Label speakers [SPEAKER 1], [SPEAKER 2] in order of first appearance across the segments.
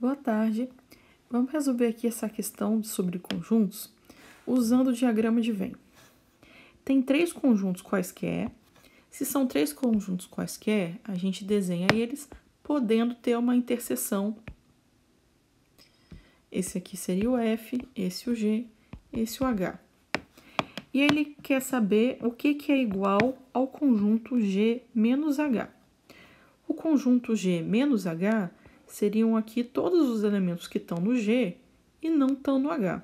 [SPEAKER 1] Boa tarde. Vamos resolver aqui essa questão sobre conjuntos usando o diagrama de Venn. Tem três conjuntos quaisquer. Se são três conjuntos quaisquer, a gente desenha eles podendo ter uma interseção. Esse aqui seria o F, esse o G, esse o H. E ele quer saber o que, que é igual ao conjunto G menos H. O conjunto G menos H seriam aqui todos os elementos que estão no G e não estão no H.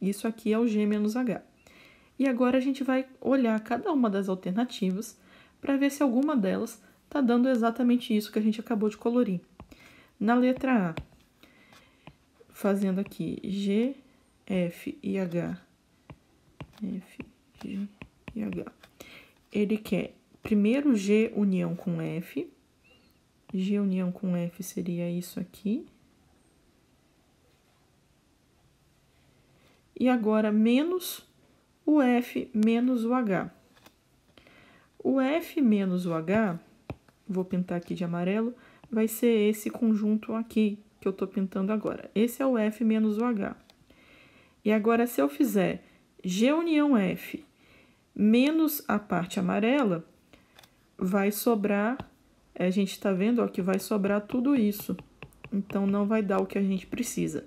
[SPEAKER 1] Isso aqui é o G menos H. E agora a gente vai olhar cada uma das alternativas para ver se alguma delas está dando exatamente isso que a gente acabou de colorir. Na letra A, fazendo aqui G, F e H, F, G e H. Ele quer primeiro G união com F, G união com F seria isso aqui. E agora, menos o F menos o H. O F menos o H, vou pintar aqui de amarelo, vai ser esse conjunto aqui que eu estou pintando agora. Esse é o F menos o H. E agora, se eu fizer G união F menos a parte amarela, vai sobrar a gente está vendo ó, que vai sobrar tudo isso. Então, não vai dar o que a gente precisa.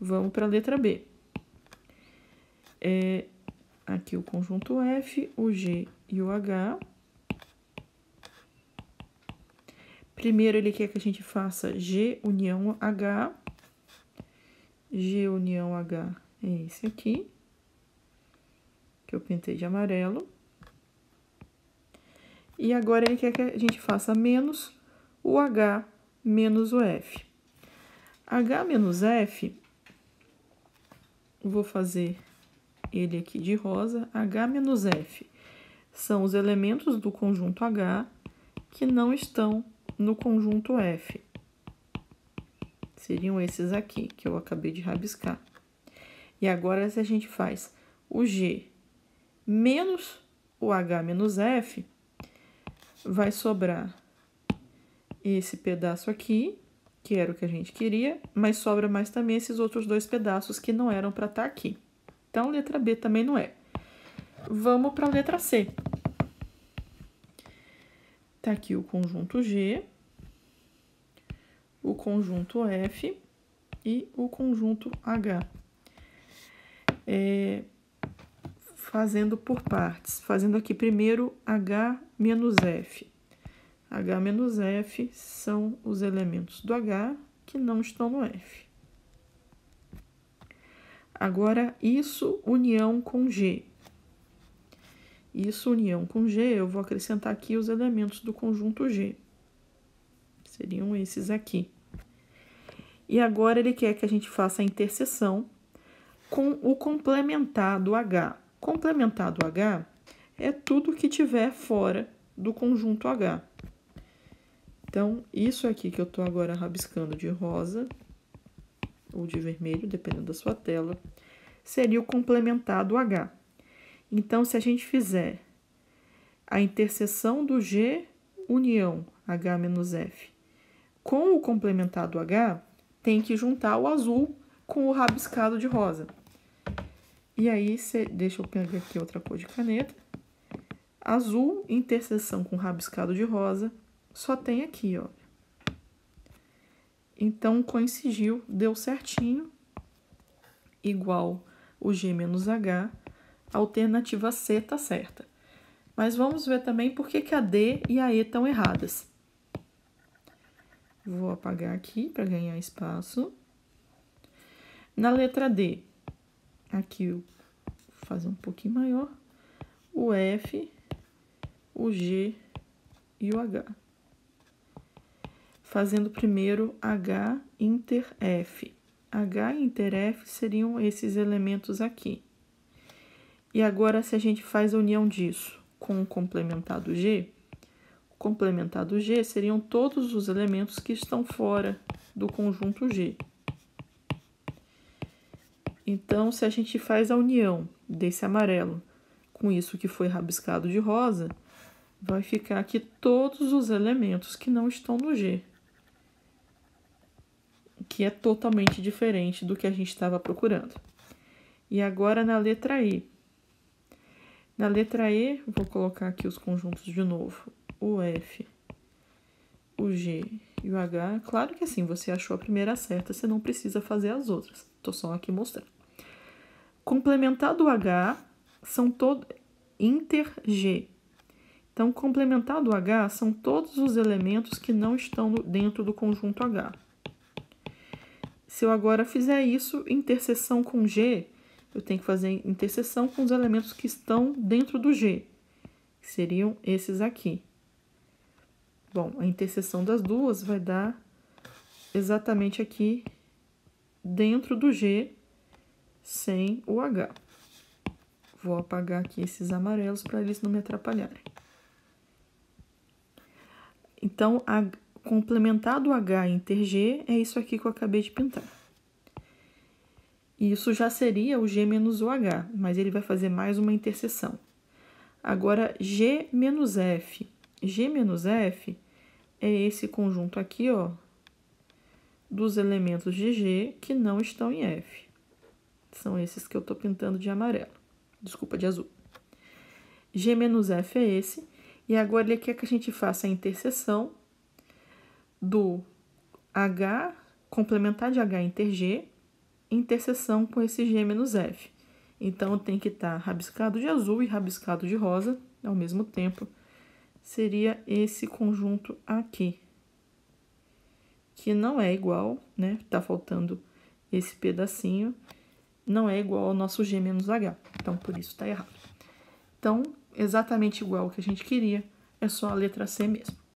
[SPEAKER 1] Vamos para a letra B. É, aqui o conjunto F, o G e o H. Primeiro, ele quer que a gente faça G união H. G união H é esse aqui, que eu pintei de amarelo. E agora ele quer que a gente faça menos o H menos o F. H menos F, vou fazer ele aqui de rosa. H menos F são os elementos do conjunto H que não estão no conjunto F. Seriam esses aqui, que eu acabei de rabiscar. E agora, se a gente faz o G menos o H menos F, vai sobrar esse pedaço aqui, que era o que a gente queria, mas sobra mais também esses outros dois pedaços que não eram para estar tá aqui. Então, letra B também não é. Vamos para a letra C. Tá aqui o conjunto G, o conjunto F e o conjunto H. É, fazendo por partes. Fazendo aqui primeiro H menos F. H menos F são os elementos do H que não estão no F. Agora, isso união com G. Isso união com G, eu vou acrescentar aqui os elementos do conjunto G. Seriam esses aqui. E agora ele quer que a gente faça a interseção com o complementar do H. Complementado H é tudo que tiver fora do conjunto H. Então, isso aqui que eu estou agora rabiscando de rosa ou de vermelho, dependendo da sua tela, seria o complementado H. Então, se a gente fizer a interseção do G união H menos F com o complementado H, tem que juntar o azul com o rabiscado de rosa. E aí, cê, deixa eu pegar aqui outra cor de caneta. Azul, interseção com rabiscado de rosa, só tem aqui, ó. Então, coincidiu, deu certinho, igual o G menos H, alternativa C tá certa. Mas vamos ver também por que, que a D e a E estão erradas. Vou apagar aqui para ganhar espaço. Na letra D, aqui vou fazer um pouquinho maior, o F, o G e o H. Fazendo primeiro H inter F. H inter F seriam esses elementos aqui. E agora, se a gente faz a união disso com o complementado G, o complementado G seriam todos os elementos que estão fora do conjunto G. Então, se a gente faz a união desse amarelo com isso que foi rabiscado de rosa, vai ficar aqui todos os elementos que não estão no G. que é totalmente diferente do que a gente estava procurando. E agora na letra E. Na letra E, vou colocar aqui os conjuntos de novo. O F, o G e o H. Claro que assim, você achou a primeira certa, você não precisa fazer as outras. Estou só aqui mostrando. Complementar do H são todos inter G. Então, complementar do H são todos os elementos que não estão dentro do conjunto H. Se eu agora fizer isso, interseção com G, eu tenho que fazer interseção com os elementos que estão dentro do G, que seriam esses aqui. Bom, a interseção das duas vai dar exatamente aqui dentro do G sem o H. Vou apagar aqui esses amarelos para eles não me atrapalharem. Então, a, complementar do H inter G é isso aqui que eu acabei de pintar. Isso já seria o G menos o H, mas ele vai fazer mais uma interseção. Agora, G menos F. G menos F é esse conjunto aqui, ó, dos elementos de G que não estão em F. São esses que eu estou pintando de amarelo. Desculpa, de azul. G menos F é esse. E agora ele quer que a gente faça a interseção do H, complementar de H inter G, interseção com esse G menos F. Então, tem que estar tá rabiscado de azul e rabiscado de rosa ao mesmo tempo. Seria esse conjunto aqui. Que não é igual, né? Tá faltando esse pedacinho. Não é igual ao nosso G menos H. Então, por isso tá errado. Então, exatamente igual ao que a gente queria, é só a letra C mesmo.